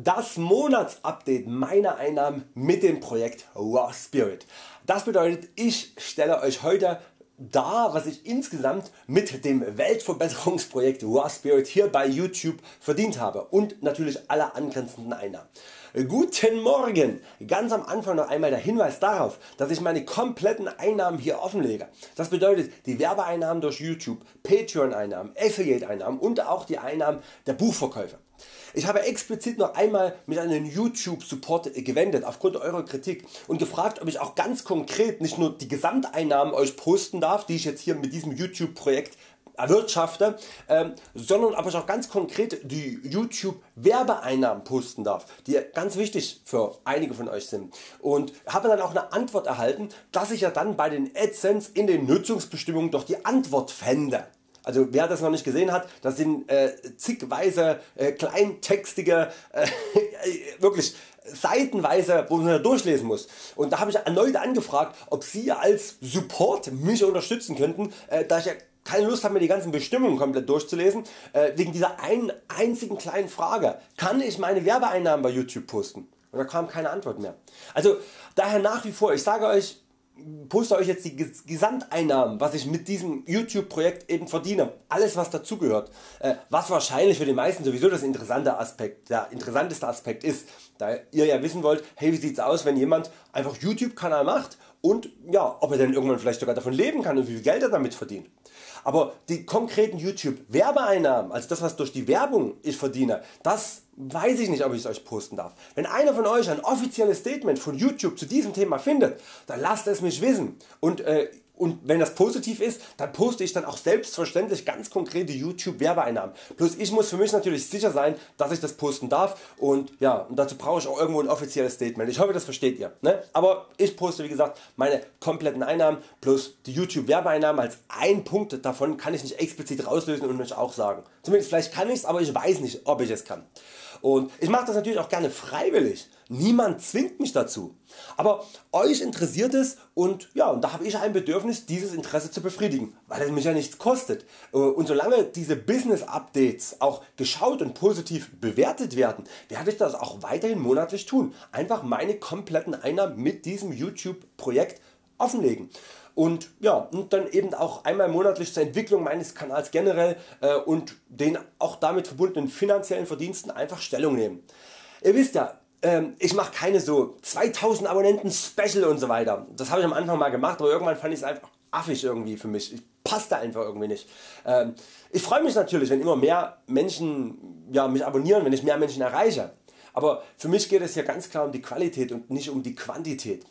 Das Monatsupdate meiner Einnahmen mit dem Projekt Raw Spirit. Das bedeutet ich stelle Euch heute dar was ich insgesamt mit dem Weltverbesserungsprojekt Raw Spirit hier bei YouTube verdient habe und natürlich alle angrenzenden Einnahmen. Guten Morgen! Ganz am Anfang noch einmal der Hinweis darauf, dass ich meine kompletten Einnahmen hier offenlege. Das bedeutet die Werbeeinnahmen durch YouTube, Patreon Einnahmen, Affiliate Einnahmen und auch die Einnahmen der Buchverkäufe. Ich habe explizit noch einmal mit einem YouTube Support gewendet aufgrund eurer Kritik und gefragt ob ich auch ganz konkret nicht nur die Gesamteinnahmen Euch posten darf die ich jetzt hier mit diesem YouTube Projekt erwirtschafte, ähm, sondern ob ich auch ganz konkret die YouTube Werbeeinnahmen posten darf, die ganz wichtig für einige von Euch sind und habe dann auch eine Antwort erhalten, dass ich ja dann bei den AdSense in den Nutzungsbestimmungen doch die Antwort fände. Also wer das noch nicht gesehen hat, das sind äh, zigweise äh, kleintextige, äh, wirklich seitenweise wo man durchlesen muss. Und da habe ich erneut angefragt ob Sie als Support mich unterstützen könnten, äh, da ich ja keine Lust habe mir die ganzen Bestimmungen komplett durchzulesen, äh, wegen dieser einen einzigen kleinen Frage. Kann ich meine Werbeeinnahmen bei YouTube posten? Und da kam keine Antwort mehr. Also daher nach wie vor, ich sage Euch, poste Euch jetzt die Gesamteinnahmen was ich mit diesem YouTube Projekt eben verdiene, alles was dazugehört, äh, was wahrscheinlich für die meisten sowieso das interessante Aspekt, der interessanteste Aspekt ist, da ihr ja wissen wollt hey wie sieht's aus wenn jemand einfach YouTube Kanal macht und ja, ob er denn irgendwann vielleicht sogar davon leben kann und wie viel Geld er damit verdient. Aber die konkreten YouTube Werbeeinnahmen, also das was durch die Werbung ich verdiene, das weiß ich nicht ob ich es Euch posten darf. Wenn einer von Euch ein offizielles Statement von YouTube zu diesem Thema findet, dann lasst es mich wissen und äh, und wenn das positiv ist, dann poste ich dann auch selbstverständlich ganz konkrete YouTube Werbeeinnahmen. Plus ich muss für mich natürlich sicher sein, dass ich das posten darf und ja, und dazu brauche ich auch irgendwo ein offizielles Statement. Ich hoffe das versteht ihr. Ne? Aber ich poste wie gesagt meine kompletten Einnahmen plus die YouTube Werbeeinnahmen als ein Punkt davon kann ich nicht explizit rauslösen und mich auch sagen. Zumindest vielleicht kann ich es, aber ich weiß nicht ob ich es kann. Und ich mache das natürlich auch gerne freiwillig. Niemand zwingt mich dazu. Aber Euch interessiert es und, ja, und da habe ich ein Bedürfnis dieses Interesse zu befriedigen, weil es mich ja nichts kostet. Äh, und solange diese Business Updates auch geschaut und positiv bewertet werden, werde ich das auch weiterhin monatlich tun. Einfach meine kompletten Einnahmen mit diesem YouTube Projekt offenlegen und, ja, und dann eben auch einmal monatlich zur Entwicklung meines Kanals generell äh, und den auch damit verbundenen finanziellen Verdiensten einfach Stellung nehmen. Ihr wisst ja, ähm, ich mache keine so 2000 Abonnenten Special und so weiter. Das habe ich am Anfang mal gemacht, aber irgendwann fand ich es einfach affig irgendwie für mich. Ich passte einfach irgendwie nicht. Ähm, ich freue mich natürlich wenn immer mehr Menschen ja, mich abonnieren, wenn ich mehr Menschen erreiche. Aber für mich geht es hier ganz klar um die Qualität und nicht um die Quantität.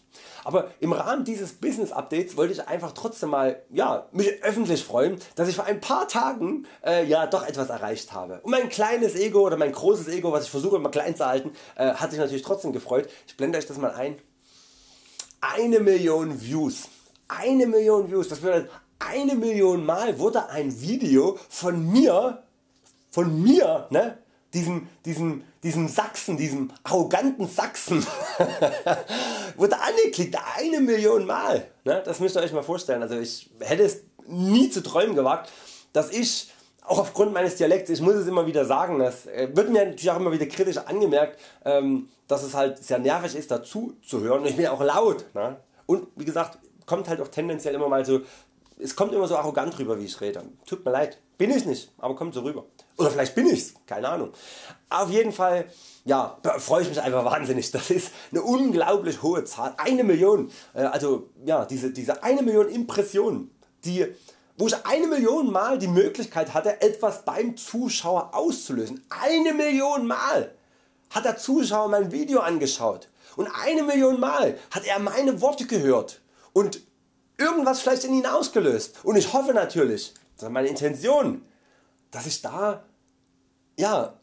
Aber im Rahmen dieses Business Updates wollte ich einfach trotzdem mal ja, mich öffentlich freuen, dass ich vor ein paar Tagen äh, ja doch etwas erreicht habe. Und mein kleines Ego oder mein großes Ego, was ich versuche immer klein zu halten, äh, hat sich natürlich trotzdem gefreut. Ich blende Euch das mal ein. Eine Million Views. Eine Million Views. Das bedeutet, eine Million Mal wurde ein Video von mir, von mir, ne, diesem, diesem, diesem Sachsen, diesem arroganten Sachsen wurde angeklickt eine Million Mal. Ne? Das müsst ihr Euch mal vorstellen. Also ich hätte es nie zu träumen gewagt, dass ich auch aufgrund meines Dialekts, ich muss es immer wieder sagen, das äh, wird mir natürlich auch immer wieder kritisch angemerkt, ähm, dass es halt sehr nervig ist dazu zu hören und ich bin ja auch laut. Ne? Und wie gesagt, kommt halt auch tendenziell immer mal so, es kommt immer so arrogant rüber wie ich rede. Tut mir leid, bin ich nicht, aber kommt so rüber. Oder vielleicht bin ich's, keine Ahnung. Auf jeden Fall ja, freue ich mich einfach wahnsinnig. Das ist eine unglaublich hohe Zahl. Eine Million. Äh, also ja, diese, diese eine Million Impressionen, die, wo ich eine Million Mal die Möglichkeit hatte etwas beim Zuschauer auszulösen. Eine Million Mal hat der Zuschauer mein Video angeschaut und eine Million Mal hat er meine Worte gehört und irgendwas vielleicht in ihn ausgelöst. Und ich hoffe natürlich, das ist meine Intention, dass ich da ja,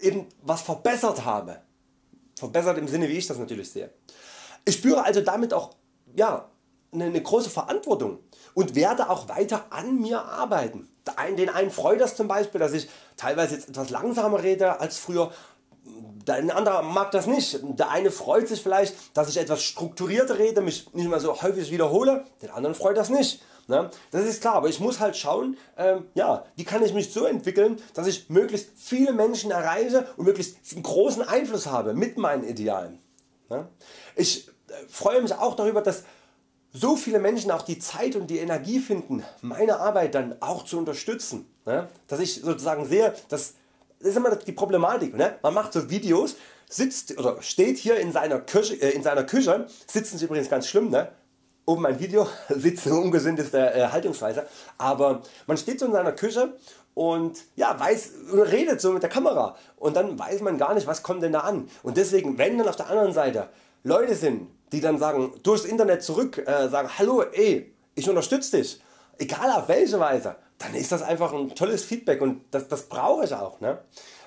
eben was verbessert habe. Verbessert im Sinne wie ich das natürlich sehe. Ich spüre also damit auch ja, eine, große Verantwortung und werde auch weiter an mir arbeiten. Den einen freut das zum Beispiel, dass ich teilweise jetzt etwas langsamer rede als früher. Der andere mag das nicht. Der eine freut sich vielleicht, dass ich etwas strukturierter rede, mich nicht mehr so häufig wiederhole. Den anderen freut das nicht. Ne? Das ist klar, aber ich muss halt schauen, ähm, ja, wie kann ich mich so entwickeln, dass ich möglichst viele Menschen erreiche und möglichst einen großen Einfluss habe mit meinen Idealen. Ne? Ich äh, freue mich auch darüber, dass so viele Menschen auch die Zeit und die Energie finden, meine Arbeit dann auch zu unterstützen. Ne? Dass ich sozusagen sehe, dass das ist immer die Problematik. Ne? Man macht so Videos, sitzt oder steht hier in seiner Küche, äh, in seiner Küche sitzen ist übrigens ganz schlimm, ne? Oben ein Video, sitzen ungesündeste äh, Haltungsweise, aber man steht so in seiner Küche und ja, weiß, redet so mit der Kamera. Und dann weiß man gar nicht was kommt denn da an. Und deswegen wenn dann auf der anderen Seite Leute sind die dann sagen durchs Internet zurück äh, sagen hallo ey ich unterstütze dich. Egal auf welche Weise dann ist das einfach ein tolles Feedback und das, das brauche ich auch. Ne?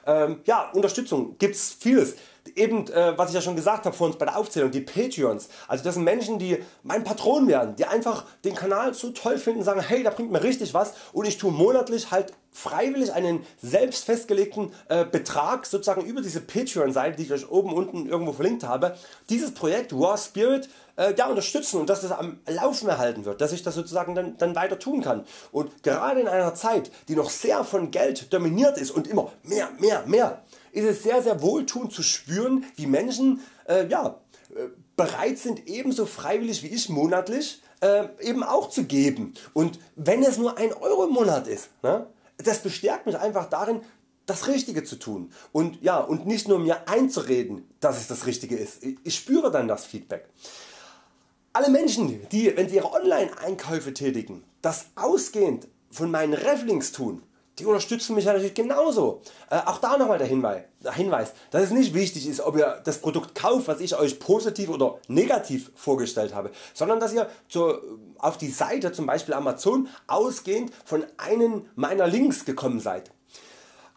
Ähm, ja, Unterstützung gibt's vieles. Eben äh, was ich ja schon gesagt habe vor uns bei der Aufzählung, die Patreons. Also das sind Menschen die mein Patron werden, die einfach den Kanal so toll finden und sagen hey da bringt mir richtig was und ich tue monatlich halt freiwillig einen selbst festgelegten äh, Betrag sozusagen über diese Patreon Seite die ich euch oben unten irgendwo verlinkt habe, dieses Projekt War Spirit äh, ja, unterstützen und dass das am Laufen erhalten wird, dass ich das sozusagen dann, dann weiter tun kann. Und gerade in einer Zeit die noch sehr von Geld dominiert ist und immer mehr, mehr, mehr, ist es sehr sehr wohltuend zu spüren wie Menschen äh, ja, äh, bereit sind ebenso freiwillig wie ich monatlich äh, eben auch zu geben und wenn es nur 1 Euro im Monat ist, ne, das bestärkt mich einfach darin das Richtige zu tun und, ja, und nicht nur mir einzureden dass es das Richtige ist. Ich spüre dann das Feedback. Alle Menschen die wenn sie ihre Online Einkäufe tätigen das ausgehend von meinen Reflinks tun, die unterstützen mich natürlich genauso. Äh, auch da nochmal der Hinweis, dass es nicht wichtig ist ob ihr das Produkt kauft was ich Euch positiv oder negativ vorgestellt habe, sondern dass ihr zur, auf die Seite zum Beispiel Amazon ausgehend von einem meiner Links gekommen seid.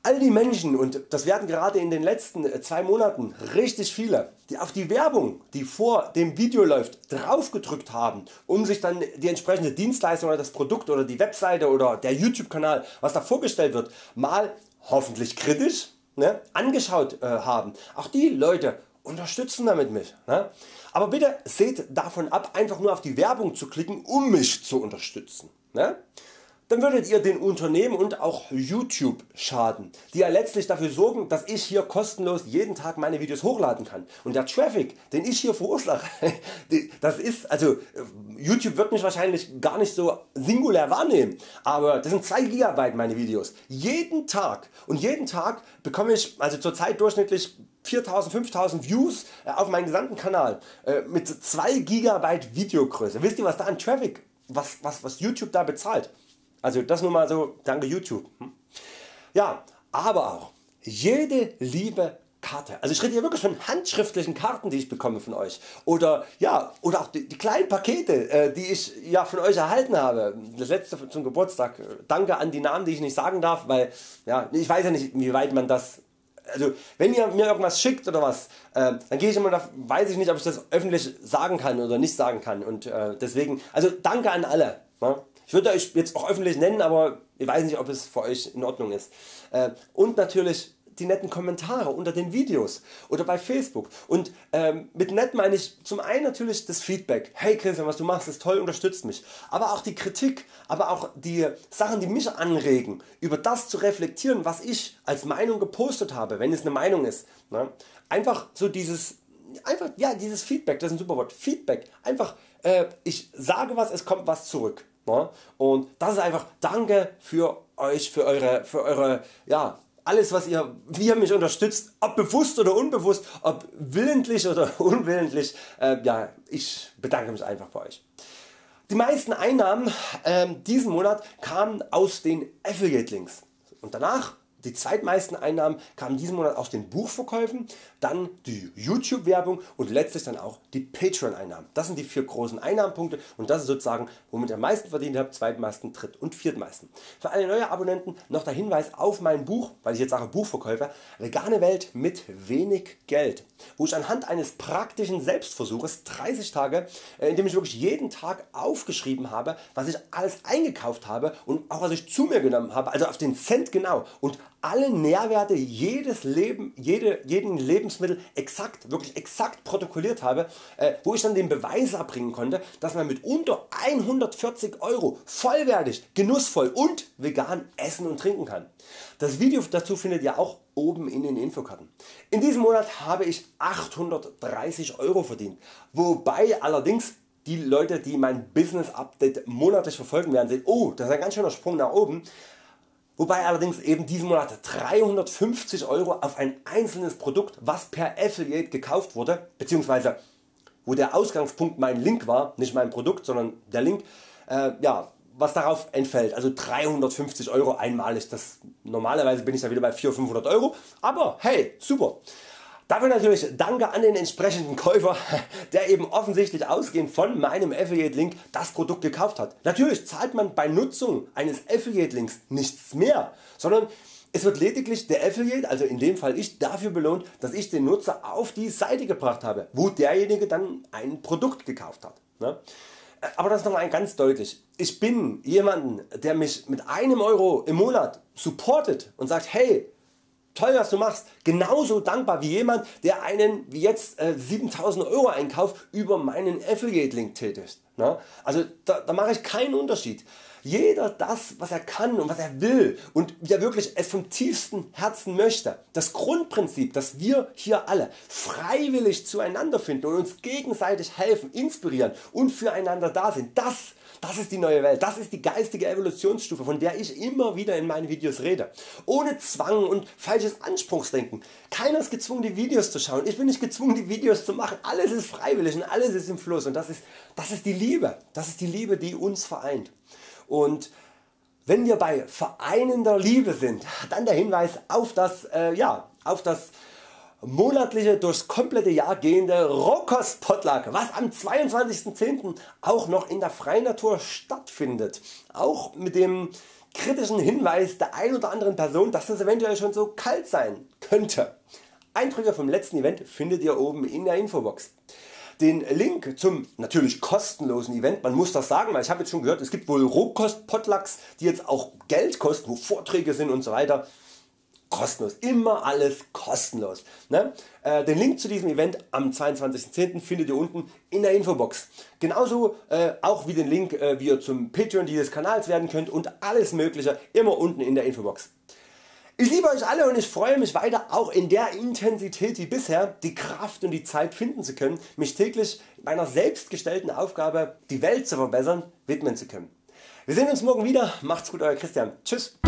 All die Menschen und das werden gerade in den letzten äh, zwei Monaten richtig viele, die auf die Werbung die vor dem Video läuft drauf gedrückt haben um sich dann die entsprechende Dienstleistung oder das Produkt oder die Webseite oder der YouTube Kanal was da vorgestellt wird mal hoffentlich kritisch ne, angeschaut äh, haben. Auch die Leute unterstützen damit mich. Ne? Aber bitte seht davon ab einfach nur auf die Werbung zu klicken um mich zu unterstützen. Ne? Dann würdet ihr den Unternehmen und auch YouTube schaden, die ja letztlich dafür sorgen, dass ich hier kostenlos jeden Tag meine Videos hochladen kann. Und der Traffic, den ich hier verursache, das ist, also YouTube wird mich wahrscheinlich gar nicht so singulär wahrnehmen, aber das sind 2 GB meine Videos. Jeden Tag und jeden Tag bekomme ich also zurzeit durchschnittlich 4000, 5000 Views äh, auf meinen gesamten Kanal äh, mit 2 GB Videogröße. Wisst ihr was da an Traffic, was, was, was YouTube da bezahlt? Also das nur mal so, danke YouTube. Ja, aber auch jede liebe Karte. Also ich rede hier wirklich von handschriftlichen Karten die ich bekomme von Euch oder, ja, oder auch die, die kleinen Pakete äh, die ich ja, von Euch erhalten habe. Das letzte zum Geburtstag. Danke an die Namen die ich nicht sagen darf, weil ja, ich weiß ja nicht wie weit man das also wenn ihr mir irgendwas schickt oder was, äh, dann gehe ich immer, da weiß ich nicht ob ich das öffentlich sagen kann oder nicht sagen kann und äh, deswegen, also danke an alle. Ne? Ich würde euch jetzt auch öffentlich nennen, aber ich weiß nicht ob es für euch in Ordnung ist. Äh, und natürlich die netten Kommentare unter den Videos oder bei Facebook und ähm, mit nett meine ich zum einen natürlich das Feedback, hey Christian was du machst ist toll, unterstützt mich, aber auch die Kritik, aber auch die Sachen die mich anregen über das zu reflektieren was ich als Meinung gepostet habe, wenn es eine Meinung ist. Ne? Einfach so dieses einfach ja dieses Feedback, das ist ein super Wort, Feedback, einfach äh, ich sage was, es kommt was zurück. Ne? Und das ist einfach Danke für euch, für eure, für eure ja, alles was ihr, wie ihr mich unterstützt, ob bewusst oder unbewusst, ob willentlich oder unwillentlich, äh, ja, ich bedanke mich einfach bei euch. Die meisten Einnahmen äh, diesen Monat kamen aus den Affiliate Links und danach die zweitmeisten Einnahmen kamen diesen Monat aus den Buchverkäufen, dann die YouTube Werbung und letztlich dann auch die Patreon Einnahmen. Das sind die vier großen Einnahmenpunkte und das ist sozusagen womit ihr am meisten verdient habt, zweitmeisten, dritt und viertmeisten. Für alle neue Abonnenten noch der Hinweis auf mein Buch, weil ich jetzt sage Buchverkäufer, Vegane Welt mit wenig Geld, wo ich anhand eines praktischen Selbstversuches 30 Tage, äh, in dem ich wirklich jeden Tag aufgeschrieben habe, was ich alles eingekauft habe und auch was ich zu mir genommen habe, also auf den Cent genau und alle Nährwerte jedes Leben, jede, jeden Lebensmittel exakt, wirklich exakt protokolliert habe, äh, wo ich dann den Beweis erbringen konnte, dass man mit unter 140 Euro vollwertig, genussvoll und vegan essen und trinken kann. Das Video dazu findet ihr auch oben in den Infokarten. In diesem Monat habe ich 830 Euro verdient, wobei allerdings die Leute die mein Business Update monatlich verfolgen werden sehen, oh das ist ein ganz schöner Sprung nach oben. Wobei allerdings eben diesen Monat 350 Euro auf ein einzelnes Produkt was per Affiliate gekauft wurde bzw. wo der Ausgangspunkt mein Link war, nicht mein Produkt sondern der Link, äh, ja, was darauf entfällt. Also 350 Euro einmalig. Das, normalerweise bin ich da wieder bei 400-500 Euro. Aber hey, super. Dafür natürlich Danke an den entsprechenden Käufer, der eben offensichtlich ausgehend von meinem Affiliate Link das Produkt gekauft hat. Natürlich zahlt man bei Nutzung eines Affiliate Links nichts mehr, sondern es wird lediglich der Affiliate, also in dem Fall ich, dafür belohnt, dass ich den Nutzer auf die Seite gebracht habe, wo derjenige dann ein Produkt gekauft hat. Ne? Aber das ist noch ganz deutlich. Ich bin jemanden der mich mit einem Euro im Monat supportet und sagt hey toll was du machst, genauso dankbar wie jemand der einen wie jetzt äh, 7000 Euro Einkauf über meinen Affiliate Link tätigt. Ne? Also da, da mache ich keinen Unterschied. Jeder das was er kann und was er will und wie er wirklich es vom tiefsten Herzen möchte. Das Grundprinzip dass wir hier alle freiwillig zueinander finden und uns gegenseitig helfen, inspirieren und füreinander da sind, das das ist die neue Welt, das ist die geistige Evolutionsstufe von der ich immer wieder in meinen Videos rede. Ohne Zwang und falsches Anspruchsdenken. Keiner ist gezwungen die Videos zu schauen, ich bin nicht gezwungen die Videos zu machen, alles ist freiwillig und alles ist im Fluss und das ist, das ist die Liebe, das ist die Liebe die uns vereint. Und wenn wir bei vereinender Liebe sind, dann der Hinweis auf das, äh, ja, auf das monatliche durchs komplette Jahr gehende Rohkost was am 22.10. auch noch in der freien Natur stattfindet. Auch mit dem kritischen Hinweis der ein oder anderen Person, dass es eventuell schon so kalt sein könnte. Eindrücke vom letzten Event findet ihr oben in der Infobox. Den Link zum natürlich kostenlosen Event, man muss das sagen, weil ich habe jetzt schon gehört, es gibt wohl Rohkost Potlucks, die jetzt auch Geld kosten, wo Vorträge sind und so weiter kostenlos, immer alles kostenlos. Ne? Äh, den Link zu diesem Event am 22.10. findet ihr unten in der Infobox. Genauso äh, auch wie den Link äh, wie ihr zum Patreon dieses Kanals werden könnt und alles mögliche immer unten in der Infobox. Ich liebe Euch alle und ich freue mich weiter auch in der Intensität wie bisher die Kraft und die Zeit finden zu können mich täglich meiner selbst gestellten Aufgabe die Welt zu verbessern widmen zu können. Wir sehen uns morgen wieder, macht's gut Euer Christian, tschüss.